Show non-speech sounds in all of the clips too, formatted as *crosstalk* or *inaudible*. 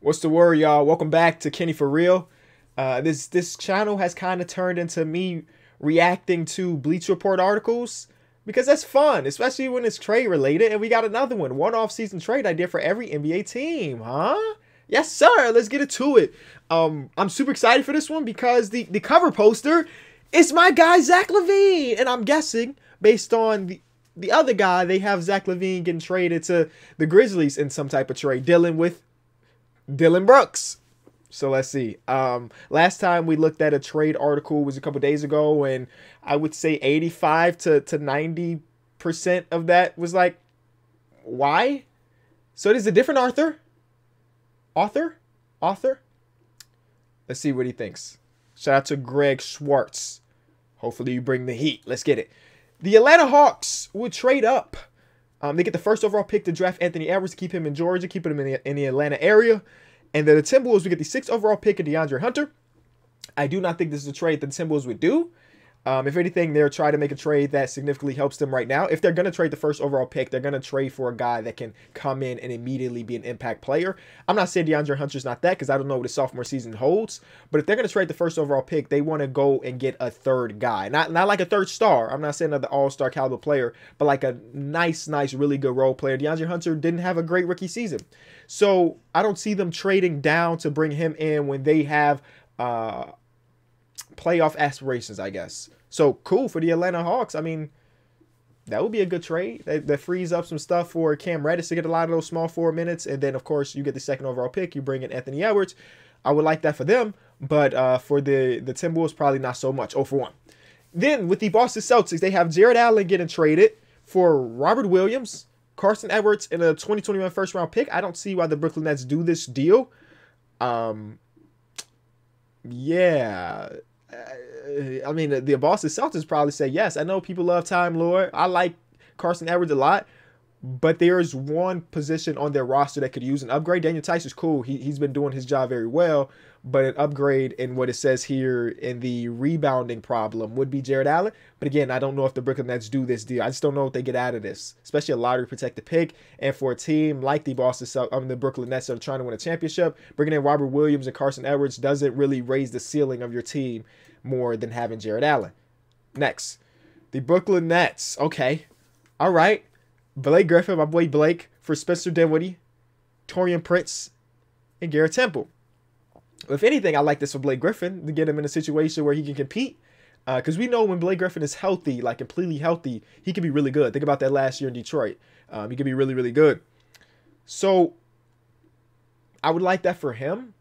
What's the word, y'all? Welcome back to Kenny for Real. Uh, this this channel has kind of turned into me reacting to Bleacher Report articles because that's fun, especially when it's trade related. And we got another one, one off season trade idea for every NBA team, huh? Yes, sir. Let's get it to it. Um, I'm super excited for this one because the the cover poster is my guy Zach LaVine, and I'm guessing based on the the other guy, they have Zach LaVine getting traded to the Grizzlies in some type of trade, dealing with Dillon Brooks. So let's see. Um, last time we looked at a trade article was a couple days ago, and I would say 85 to, to 90 percent of that was like, why? So it is a different author. Author? Author? Let's see what he thinks. Shout out to Greg Swartz. Hopefully you bring the heat. Let's get it. The Atlanta Hawks would trade up. Um, they get the first overall pick to draft Anthony Edwards, keep him in Georgia, keep him in the, in the Atlanta area. And then the Timberwolves would get the sixth overall pick of DeAndre Hunter. I do not think this is a trade that the Timberwolves would do. Um, if anything, they're trying to make a trade that significantly helps them right now. If they're going to trade the first overall pick, they're going to trade for a guy that can come in and immediately be an impact player. I'm not saying DeAndre Hunter's not that because I don't know what his sophomore season holds. But if they're going to trade the first overall pick, they want to go and get a third guy. Not, not like a third star. I'm not saying another all star caliber player, but like a nice, nice, really good role player. DeAndre Hunter didn't have a great rookie season. So I don't see them trading down to bring him in when they have uh, playoff aspirations, I guess. So cool for the Atlanta Hawks. I mean, that would be a good trade. That, that, frees up some stuff for Cam Reddish to get a lot of those small four minutes. And then, of course, you get the second overall pick. You bring in Anthony Edwards. I would like that for them. But uh, for the, the Timberwolves, probably not so much. Oh for 1. Then with the Boston Celtics, they have Jarrett Allen getting traded for Robert Williams, Carson Edwards, and a 2021 first round pick. I don't see why the Brooklyn Nets do this deal. Um, yeah, I mean, the, Boston Celtics probably say yes. I know people love Time Lord. I like Carson Edwards a lot, but there's one position on their roster that could use an upgrade. Daniel is cool. He, he's been doing his job very well, but an upgrade in what it says here in the rebounding problem would be Jarrett Allen. But again, I don't know if the Brooklyn Nets do this deal. I just don't know what they get out of this, especially a lottery protected pick. And for a team like the Boston mean, um, the Brooklyn Nets are trying to win a championship, bringing in Robert Williams and Carson Edwards doesn't really raise the ceiling of your team more than having Jarrett Allen. Next, the Brooklyn Nets. Okay. All right. Blake Griffin, my boy Blake, for Spencer Dinwiddie, Taurean Prince, and Garrett Temple. If anything, I like this for Blake Griffin to get him in a situation where he can compete. Because uh, we know when Blake Griffin is healthy, like completely healthy, he can be really good. Think about that last year in Detroit. Um, he could be really, really good. So I would like that for him.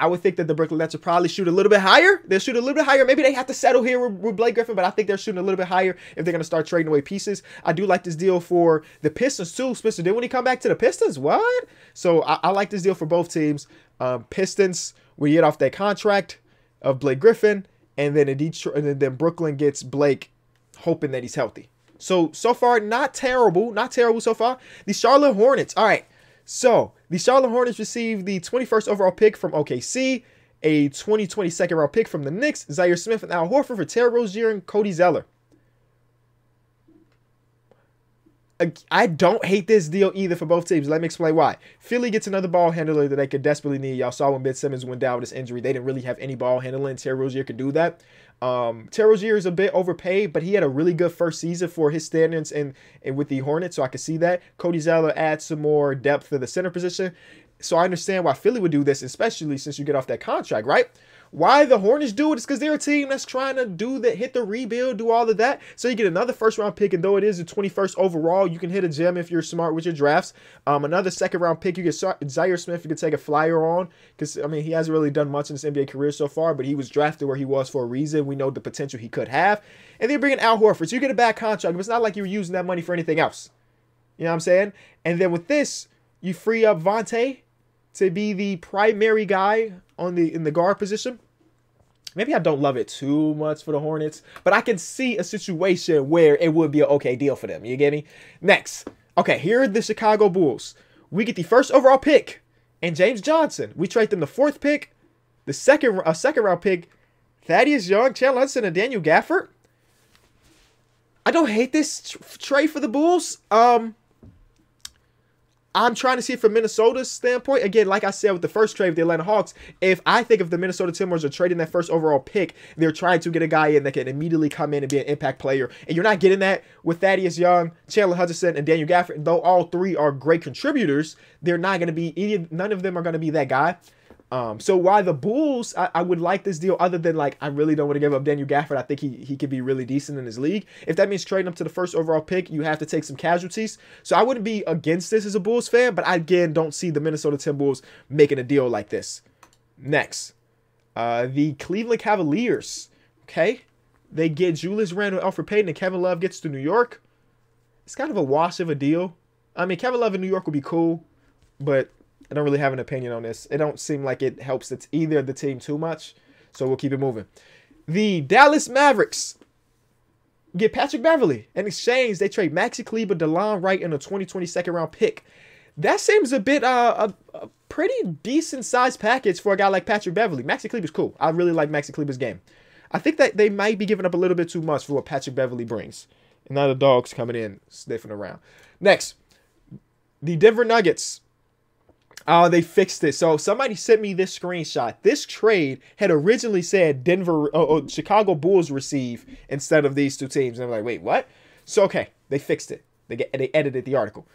I would think that the Brooklyn Nets will probably shoot a little bit higher. They'll shoot a little bit higher. Maybe they have to settle here with, with Blake Griffin, but I think they're shooting a little bit higher if they're going to start trading away pieces. I do like this deal for the Pistons too. Spencer, Dinwiddie come back to the Pistons? What? So I, I like this deal for both teams. Um, Pistons, we get off that contract of Blake Griffin, and then Detroit, and then Brooklyn gets Blake, hoping that he's healthy. So so far, not terrible, not terrible so far. The Charlotte Hornets. All right, so the Charlotte Hornets received the 21st overall pick from OKC, a 2020 second round pick from the Knicks, Zhaire Smith and Al Horford for Terry Rozier and Cody Zeller. I don't hate this deal either for both teams. Let me explain why. Philly gets another ball handler that they could desperately need. Y'all saw when Ben Simmons went down with his injury. They didn't really have any ball handling. Terry Rozier could do that. Um, Terry is a bit overpaid, but he had a really good first season for his standards and, and with the Hornets, so I could see that. Cody Zeller adds some more depth to the center position. So I understand why Philly would do this, especially since you get off that contract, right? Why the Hornets do it is because they're a team that's trying to do the hit the rebuild, do all of that. So you get another first round pick, and though it is the 21st overall, you can hit a gem if you're smart with your drafts. Um, another second round pick, you get Zhaire Smith, you can take a flyer on because I mean he hasn't really done much in his NBA career so far, but he was drafted where he was for a reason. We know the potential he could have, and then bring in Al Horford, so you get a bad contract, but it's not like you're using that money for anything else. You know what I'm saying? And then with this, you free up Vonte to be the primary guy on the in the guard position. Maybe I don't love it too much for the Hornets, but I can see a situation where it would be an okay deal for them. You get me? Next, okay, here are the Chicago Bulls. We get the first overall pick and James Johnson. We trade them the fourth pick, the second a second round pick, Thaddeus Young, Chandler Hutchison, and Daniel Gafford. I don't hate this trade for the Bulls. Um, I'm trying to see from Minnesota's standpoint. Again, like I said with the first trade with the Atlanta Hawks, if I think if the Minnesota Timberwolves are trading that first overall pick, they're trying to get a guy in that can immediately come in and be an impact player. And you're not getting that with Thaddeus Young, Chandler Hutchison, and Daniel Gafford. Though all three are great contributors, they're not going to be, none of them are going to be that guy. Um, so why the Bulls, I, I, would like this deal other than like I really don't want to give up Daniel Gafford. I think he he could be really decent in his league. If that means trading him to the first overall pick, you have to take some casualties. So I wouldn't be against this as a Bulls fan, but I again don't see the Minnesota Timberwolves making a deal like this. Next, uh, the Cleveland Cavaliers. Okay, they get Julius Randle, Elfrid Payton, and Kevin Love gets to New York. It's kind of a wash of a deal. I mean, Kevin Love in New York would be cool, but I don't really have an opinion on this. It don't seem like it helps it's either the team too much. So we'll keep it moving. The Dallas Mavericks get Patrick Beverley. In exchange, they trade Maxi Kleber, Delon Wright, and a 2020 second round pick. That seems a bit uh, a, a pretty decent sized package for a guy like Patrick Beverley. Maxi Kleber's cool. I really like Maxi Kleber's game. I think that they might be giving up a little bit too much for what Patrick Beverley brings. And now the dogs coming in, sniffing around. Next, the Denver Nuggets Oh, they fixed it. So somebody sent me this screenshot. This trade had originally said Denver, oh, Chicago Bulls receive instead of these two teams. And I'm like, wait, what? So okay, they fixed it. They get they edited the article.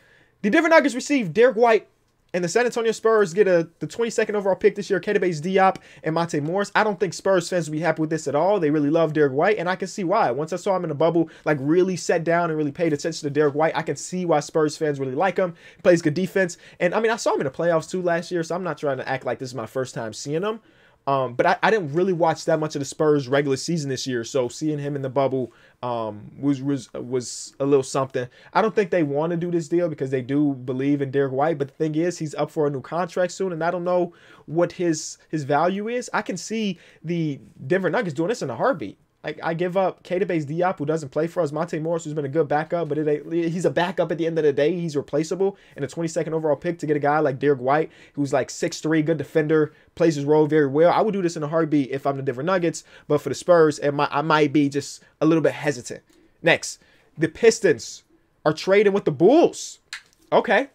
The Denver Nuggets received Derrick White and the San Antonio Spurs get a the 22nd overall pick this year, Keita Bates-Diop and Monte Morris. I don't think Spurs fans will be happy with this at all. They really love Derrick White, and I can see why. Once I saw him in the bubble, like really sat down and really paid attention to Derrick White, I can see why Spurs fans really like him. Plays good defense. And I mean, I saw him in the playoffs too last year, so I'm not trying to act like this is my first time seeing him. Um, but I, I, didn't really watch that much of the Spurs regular season this year, so seeing him in the bubble um, was was was a little something. I don't think they want to do this deal because they do believe in Derrick White, but the thing is, he's up for a new contract soon, and I don't know what his his value is. I can see the Denver Nuggets doing this in a heartbeat. Like I give up Keita Bates-Diop, who doesn't play for us, Monte Morris, who's been a good backup, but it, he's a backup at the end of the day. He's replaceable, and a 22nd overall pick to get a guy like Derrick White, who's like 6'3", good defender, plays his role very well. I would do this in a heartbeat if I'm the Denver Nuggets, but for the Spurs, it might, I might be just a little bit hesitant. Next, the Pistons are trading with the Bulls. Okay,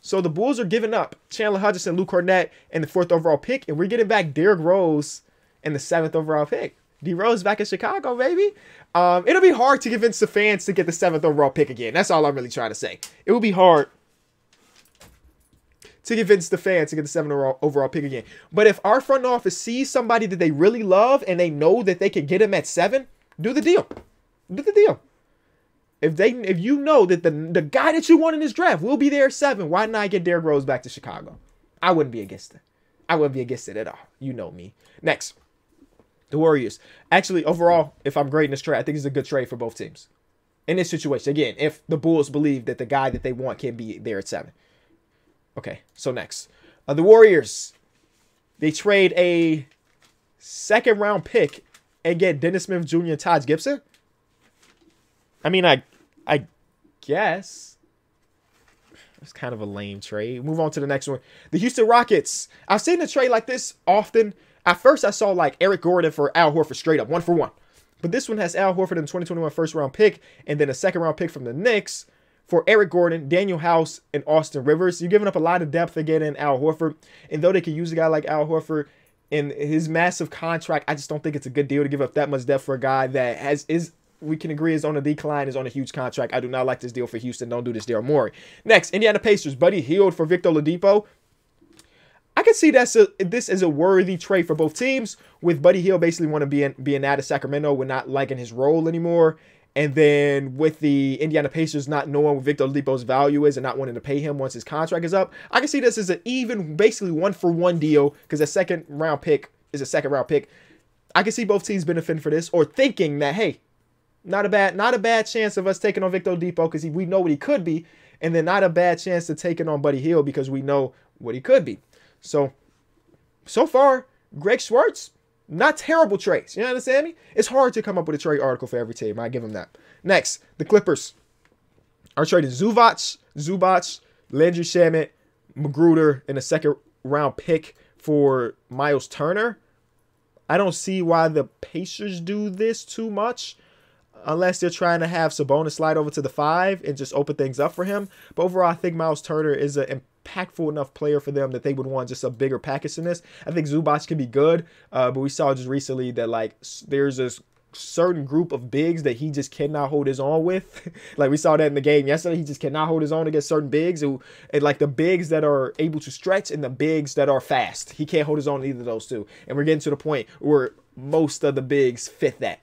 so the Bulls are giving up Chandler Hutchison, Luke Kornet, and the fourth overall pick, and we're getting back Derrick Rose and the seventh overall pick. D Rose back in Chicago, baby. Um, it'll be hard to convince the fans to get the seventh overall pick again. That's all I'm really trying to say. It will be hard to convince the fans to get the seventh overall, overall pick again. But if our front office sees somebody that they really love and they know that they can get him at seven, do the deal. Do the deal. If they, if you know that the the guy that you want in this draft will be there at seven, why not get Derrick Rose back to Chicago? I wouldn't be against it. I wouldn't be against it at all. You know me. Next. The Warriors. Actually, overall, if I'm grading this trade, I think it's a good trade for both teams. In this situation, again, if the Bulls believe that the guy that they want can be there at seven. Okay, so next. Uh, the Warriors. They trade a second round pick and get Dennis Smith Jr. and Taj Gibson. I mean, I, I guess. It's kind of a lame trade. Move on to the next one. The Houston Rockets. I've seen a trade like this often at first, I saw like Eric Gordon for Al Horford straight up, one for one. But this one has Al Horford in the 2021 first round pick and then a second round pick from the Knicks for Eric Gordon, Danuel House, and Austin Rivers. You're giving up a lot of depth again in Al Horford. And though they could use a guy like Al Horford in his massive contract, I just don't think it's a good deal to give up that much depth for a guy that has is we can agree is on a decline, is on a huge contract. I do not like this deal for Houston. Don't do this, Daryl Morey. Next, Indiana Pacers. Buddy Hield for Victor Oladipo. I can see that's a, this is a worthy trade for both teams. With Buddy Hield basically want to be in, being out of Sacramento, we're not liking his role anymore. And then with the Indiana Pacers not knowing what Victor Oladipo's value is and not wanting to pay him once his contract is up, I can see this as an even, basically one for one deal because a second round pick is a second round pick. I can see both teams benefiting for this or thinking that hey, not a bad not a bad chance of us taking on Victor Oladipo because we know what he could be, and then not a bad chance to taking on Buddy Hield because we know what he could be. So, so far, Greg Swartz, not terrible trades. You understand me? It's hard to come up with a trade article for every team. I give them that. Next, the Clippers are trading Zubac, Zubac, Landry Shamet, Magruder, in a second round pick for Miles Turner. I don't see why the Pacers do this too much. unless they're trying to have Sabonis slide over to the five and just open things up for him. But overall, I think Miles Turner is an impactful enough player for them that they would want just a bigger package than this. I think Zubac can be good, uh, but we saw just recently that like there's this certain group of bigs that he just cannot hold his own with. *laughs* like we saw that in the game yesterday, he just cannot hold his own against certain bigs who and like the bigs that are able to stretch and the bigs that are fast. He can't hold his own either of those two. And we're getting to the point where most of the bigs fit that.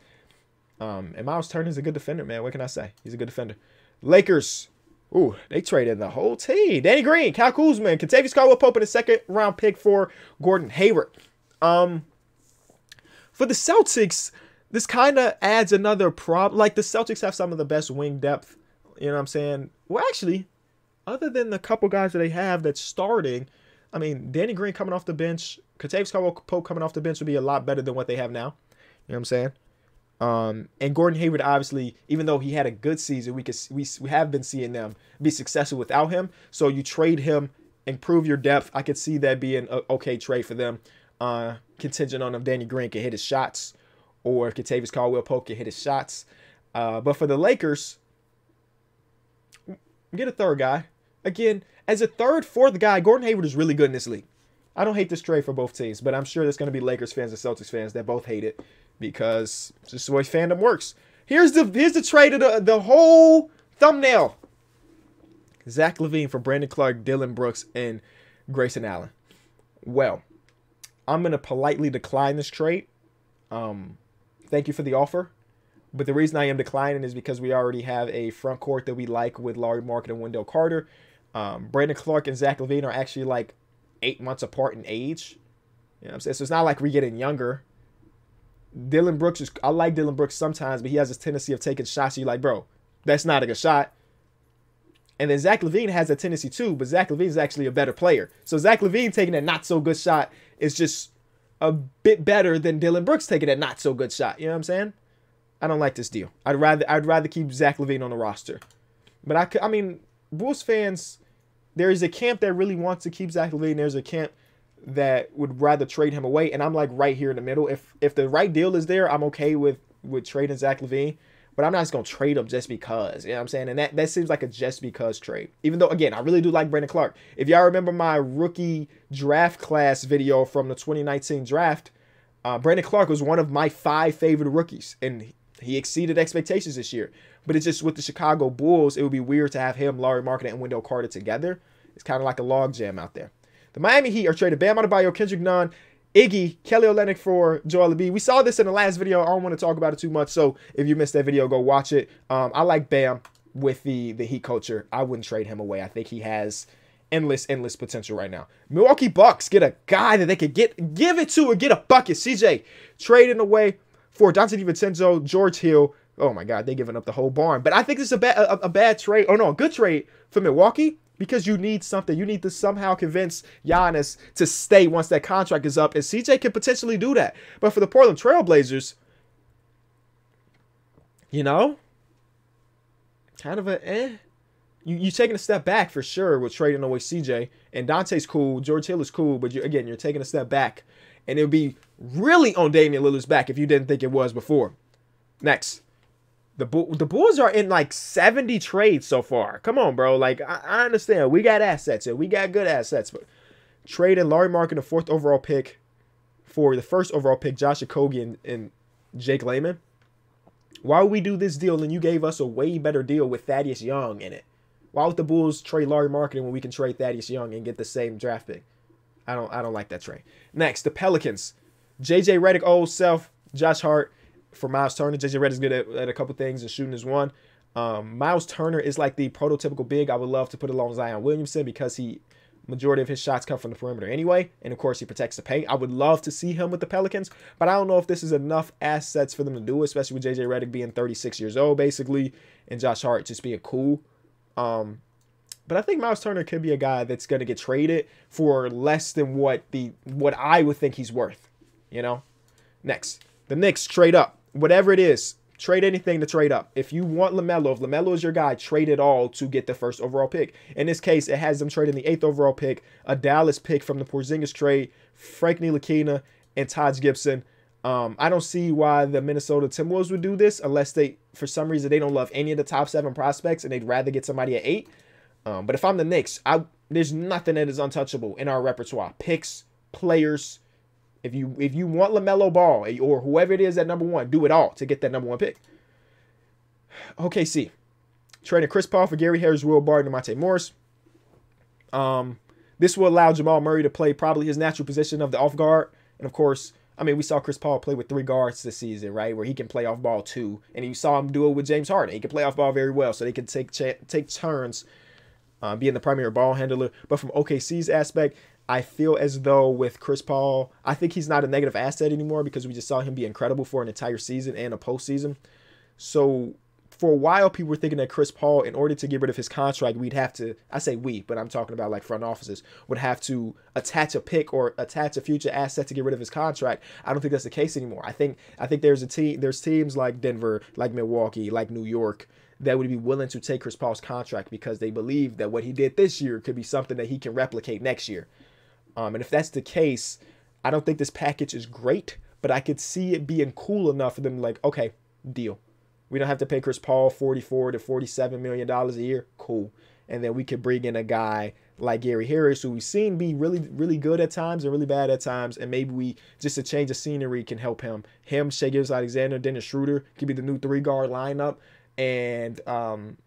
Um, and Miles Turner is a good defender, man. What can I say? He's a good defender. Lakers. Ooh, they traded the whole team. Danny Green, Kyle Kuzma, Kentavious Caldwell Pope, and a second round pick for Gordon Hayward. Um, for the Celtics, this kind of adds another problem. Like the Celtics have some of the best wing depth. You know what I'm saying? Well, actually, other than the couple guys that they have that's starting, I mean, Danny Green coming off the bench, Kentavious Caldwell Pope coming off the bench would be a lot better than what they have now. You know what I'm saying? Um, and Gordon Hayward, obviously, even though he had a good season, we could we, we have been seeing them be successful without him. So you trade him, improve your depth. I could see that being a okay trade for them. Uh, contingent on if Danny Green can hit his shots, or if Kentavious Caldwell Pope can hit his shots. Uh, but for the Lakers, get a third guy. Again, as a third, fourth guy, Gordon Hayward is really good in this league. I don't hate this trade for both teams, but I'm sure there's going to be Lakers fans and Celtics fans that both hate it because this is the way fandom works. Here's the here's the trade of the, the whole thumbnail. Zach LaVine for Brandon Clarke, Dillon Brooks, and Grayson Allen. Well, I'm gonna politely decline this trade. Um, thank you for the offer. But the reason I am declining is because we already have a front court that we like with Lauri Markkanen and Wendell Carter. Um, Brandon Clarke and Zach LaVine are actually like eight months apart in age. You know what I'm saying? So it's not like we're getting younger. Dillon Brooks is I like Dillon Brooks sometimes, but he has this tendency of taking shots. you're like, bro, that's not a good shot. And then Zach LaVine has a tendency too, but Zach LaVine is actually a better player. So Zach LaVine taking a not so good shot is just a bit better than Dillon Brooks taking a not so good shot. You know what I'm saying? I don't like this deal. I'd rather I'd rather keep Zach LaVine on the roster. But I could I mean, Bulls fans, there is a camp that really wants to keep Zach LaVine. There's a camp that would rather trade him away, and I'm like right here in the middle. If if the right deal is there, I'm okay with with trading Zach LaVine, but I'm not just gonna trade him just because. You know what I'm saying? And that that seems like a just because trade. Even though again, I really do like Brandon Clarke. If y'all remember my rookie draft class video from the 2019 draft, uh, Brandon Clarke was one of my five favorite rookies, and he exceeded expectations this year. But it's just with the Chicago Bulls, it would be weird to have him, Lauri Markkanen, and Wendell Carter together. It's kind of like a logjam out there. The Miami Heat are traded Bam Adebayo, Kendrick Nunn, Iggy, Kelly Olynyk for Joel Embiid. We saw this in the last video. I don't want to talk about it too much. So if you missed that video, go watch it. Um, I like Bam with the the Heat culture. I wouldn't trade him away. I think he has endless, endless potential right now. Milwaukee Bucks get a guy that they could get, give it to or get a bucket. CJ trading away for Donte DiVincenzo, George Hill. Oh my God, they're giving up the whole barn. But I think this is a bad, a, a bad trade. Oh no, a good trade for Milwaukee because you need something. You need to somehow convince Giannis to stay once that contract is up, and CJ can potentially do that. But for the Portland Trailblazers, you know, kind of a eh. You you're taking a step back for sure with trading away CJ and Donte's cool, George Hill is cool, but you again you're taking a step back, and it would be really on Damian Lillard's back if you didn't think it was before. Next. The the Bulls are in like 70 trades so far. Come on, bro. Like I, I understand we got assets and we got good assets, but trading Lauri Markkanen, the fourth overall pick, for the first overall pick, Josh Okogie and, and Jake Layman. Why would we do this deal and you gave us a way better deal with Thaddeus Young in it? Why would the Bulls trade Lauri Markkanen when we can trade Thaddeus Young and get the same draft pick? I don't I don't like that trade. Next, the Pelicans. JJ Redick, old self, Josh Hart, for Miles Turner. JJ Redick is good at, at, a couple things, and shooting is one. Um, Miles Turner is like the prototypical big I would love to put along Zion Williamson because he majority of his shots come from the perimeter anyway, and of course he protects the paint. I would love to see him with the Pelicans, but I don't know if this is enough assets for them to do, especially with JJ Redick being 36 years old basically, and Josh Hart just being cool. Um, but I think Miles Turner could be a guy that's going to get traded for less than what the what I would think he's worth. You know. Next, the Knicks trade up whatever it is, trade anything to trade up. If you want LaMelo, if LaMelo is your guy, trade it all to get the first overall pick. In this case, it has them trading the eighth overall pick, a Dallas pick from the Porzingis trade, Frank Ntilikina, and Taj Gibson. Um, I don't see why the Minnesota Timberwolves would do this unless they, for some reason, they don't love any of the top seven prospects and they'd rather get somebody at eight. Um, but if I'm the Knicks, I there's nothing that is untouchable in our repertoire. Picks, players. If you if you want Lamelo Ball or whoever it is at number one, do it all to get that number one pick. OKC trading Chris Paul for Gary Harris, Will Barton, and Monte Morris. Um, this will allow Jamal Murray to play probably his natural position of the off guard, and of course, I mean we saw Chris Paul play with three guards this season, right, where he can play off ball too, and you saw him do it with James Harden. He can play off ball very well, so they can take take turns uh, being the primary ball handler. But from OKC's aspect, I feel as though with Chris Paul, I think he's not a negative asset anymore because we just saw him be incredible for an entire season and a postseason. So for a while, people were thinking that Chris Paul, in order to get rid of his contract, we'd have to, I say we, but I'm talking about like front offices, would have to attach a pick or attach a future asset to get rid of his contract. I don't think that's the case anymore. I think I think there's a team, there's teams like Denver, like Milwaukee, like New York, that would be willing to take Chris Paul's contract because they believe that what he did this year could be something that he can replicate next year. Um, and if that's the case, I don't think this package is great, but I could see it being cool enough for them like, okay, deal. We don't have to pay Chris Paul 44 to 47 million dollars a year. Cool. And then we could bring in a guy like Gary Harris, who we've seen be really, really good at times and really bad at times. And maybe we just a change of scenery can help him. Him, Shai Gilgeous-Alexander, Dennis Schroeder could be the new three guard lineup and um,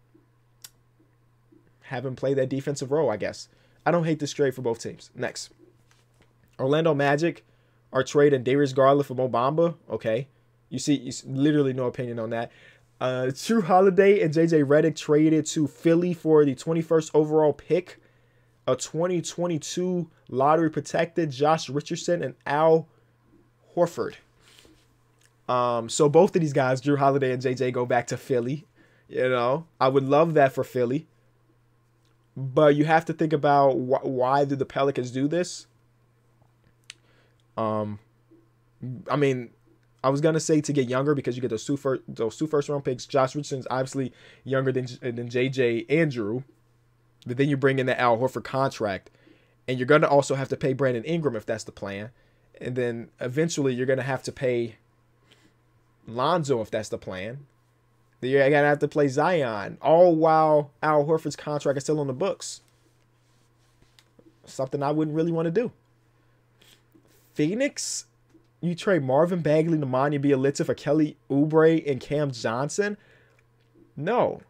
have him play that defensive role, I guess. I don't hate this trade for both teams. Next. Orlando Magic are trading Darius Garland for Mo Bamba. Okay. You see, you see, literally no opinion on that. Uh, Jrue Holiday and JJ Redick traded to Philly for the 21st overall pick, a 2022 lottery protected Josh Richardson and Al Horford. Um, so both of these guys, Jrue Holiday and JJ, go back to Philly. You know, I would love that for Philly. But you have to think about wh- why do the Pelicans do this? Um, I mean, I was gonna say to get younger because you get those two first those two first round picks. Josh Richardson's obviously younger than than JJ and Jrue, but then you bring in the Al Horford contract, and you're gonna also have to pay Brandon Ingram if that's the plan, and then eventually you're gonna have to pay Lonzo if that's the plan. You're gonna have to play Zion, all while Al Horford's contract is still on the books. Something I wouldn't really want to do. Phoenix, you trade Marvin Bagley, Nemanja Bjelica for Kelly Oubre and Cam Johnson. No.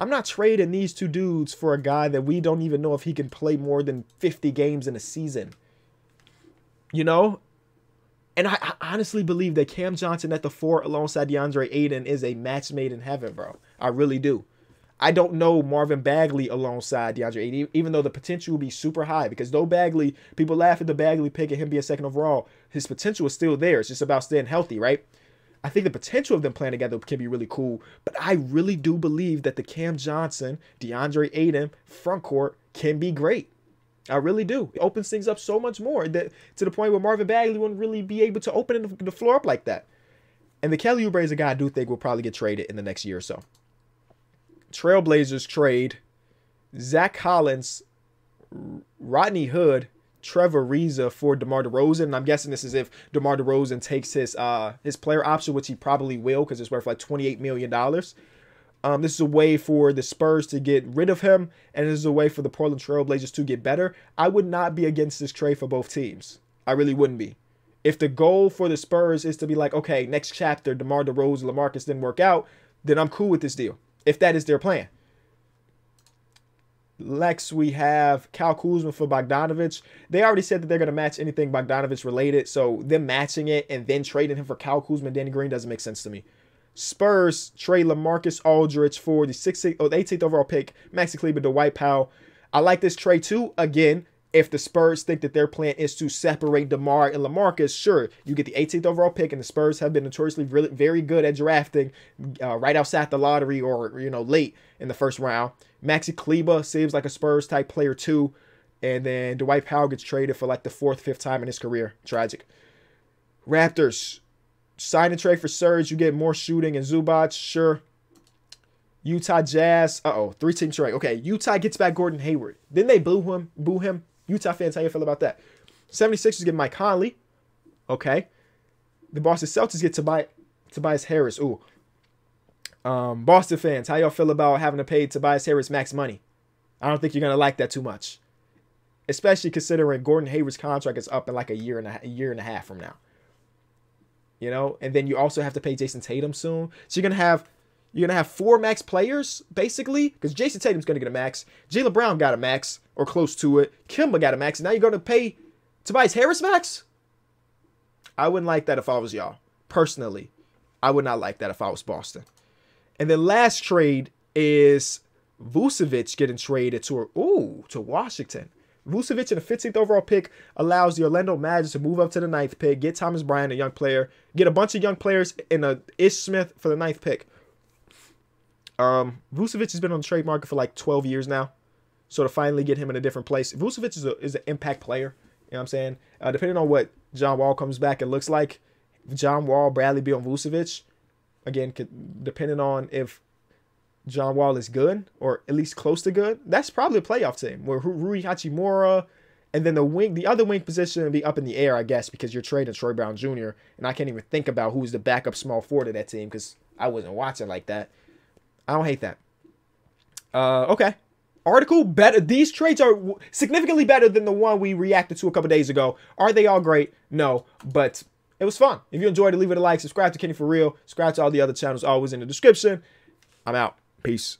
I'm not trading these two dudes for a guy that we don't even know if he can play more than 50 games in a season. You know, and I, I, honestly believe that Cam Johnson at the four alongside DeAndre Ayton is a match made in heaven, bro. I really do. I don't know Marvin Bagley alongside DeAndre Ayton, even though the potential would be super high. Because though Bagley, people laugh at the Bagley pick and him being second overall, his potential is still there. It's just about staying healthy, right? I think the potential of them playing together can be really cool. But I really do believe that the Cam Johnson, DeAndre Ayton front court can be great. I really do. It opens things up so much more that to the point where Marvin Bagley wouldn't really be able to open the floor up like that. And the Kelly Oubre is a guy I do think will probably get traded in the next year or so. Trailblazers trade Zach Collins, Rodney Hood, Trevor Ariza for DeMar DeRozan. And I'm guessing this is if DeMar DeRozan takes his uh his player option, which he probably will because it's worth like $28 million. Um, this is a way for the Spurs to get rid of him, and this is a way for the Portland Trailblazers to get better. I would not be against this trade for both teams. I really wouldn't be. If the goal for the Spurs is to be like, okay, next chapter, DeMar DeRozan, LaMarcus didn't work out, then I'm cool with this deal. If that is their plan. Lex, we have Cal Kuzma for Bogdanovic. They already said that they're going to match anything Bogdanovic related, so them matching it and then trading him for Cal Kuzma and Danny Green doesn't make sense to me. Spurs trade LaMarcus Aldridge for the 16th or the 18th overall pick, Maxi Kleber, Dwight Powell. I like this trade too. Again, if the Spurs think that their plan is to separate DeMar and LaMarcus, sure, you get the 18th overall pick, and the Spurs have been notoriously really, very good at drafting uh, right outside the lottery or, you know, late in the first round. Maxi Kleber seems like a Spurs type player too. And then Dwight Powell gets traded for like the fourth, fifth time in his career. Tragic. Raptors Sign and trade for Serge, you get more shooting and Zubac, sure. Utah Jazz, uh oh, three team trade. Okay, Utah gets back Gordon Hayward. Then they boo him, boo him. Utah fans, how you feel about that? 76ers get Mike Conley. Okay. the Boston Celtics get Tobias Tobias Harris. Ooh. Um, Boston fans, how y'all feel about having to pay Tobias Harris max money? I don't think you're gonna like that too much, especially considering Gordon Hayward's contract is up in like a year and a, a year and a half from now. You know, and then you also have to pay Jayson Tatum soon, so you're gonna have you're gonna have four max players basically, because Jayson Tatum's gonna get a max, Jaylen Brown got a max or close to it, Kemba got a max, now you're gonna pay Tobias Harris max. I wouldn't like that if I was y'all. Personally, I would not like that if I was Boston. And then last trade is Vucevic getting traded to ooh to Washington. Vucevic in the 15th overall pick allows the Orlando Magic to move up to the ninth pick, get Thomas Bryant, a young player, get a bunch of young players in a Ish Smith for the ninth pick. Um, Vucevic has been on the trade market for like 12 years now, so to finally get him in a different place, Vucevic is a, is an impact player. You know what I'm saying? Uh, depending on what John Wall comes back, it looks like John Wall, Bradley Beal, and Vucevic. Again, depending on if John Wall is good or at least close to good, that's probably a playoff team. Where Rui Hachimura and then the wing, the other wing position would be up in the air, I guess, because you're trading Troy Brown Jr. And I can't even think about who's the backup small forward of that team because I wasn't watching like that. I don't hate that. Uh, okay. Article better these trades are significantly better than the one we reacted to a couple days ago. Are they all great? No but it was fun. If you enjoyed it leave it a like subscribe to kenny for real. Subscribe to all the other channels always in the description. I'm out. Peace